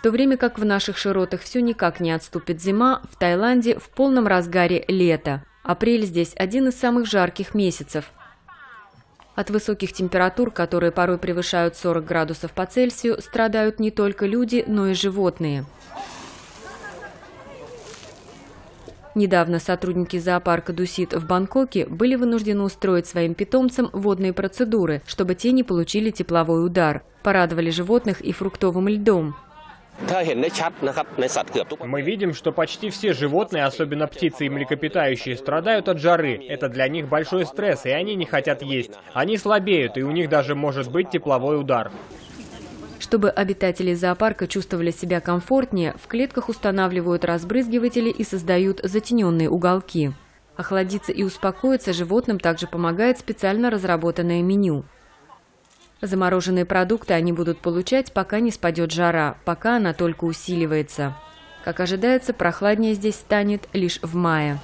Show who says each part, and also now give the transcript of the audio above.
Speaker 1: В то время как в наших широтах все никак не отступит зима, в Таиланде в полном разгаре лето. Апрель здесь один из самых жарких месяцев. От высоких температур, которые порой превышают 40 градусов по Цельсию, страдают не только люди, но и животные. Недавно сотрудники зоопарка Дусит в Бангкоке были вынуждены устроить своим питомцам водные процедуры, чтобы те не получили тепловой удар. Порадовали животных и фруктовым льдом.
Speaker 2: Мы видим, что почти все животные, особенно птицы и млекопитающие, страдают от жары. Это для них большой стресс, и они не хотят есть. Они слабеют, и у них даже может быть тепловой удар.
Speaker 1: Чтобы обитатели зоопарка чувствовали себя комфортнее, в клетках устанавливают разбрызгиватели и создают затененные уголки. Охладиться и успокоиться животным также помогает специально разработанное меню. Замороженные продукты они будут получать, пока не спадет жара, пока она только усиливается. Как ожидается, прохладнее здесь станет лишь в мае.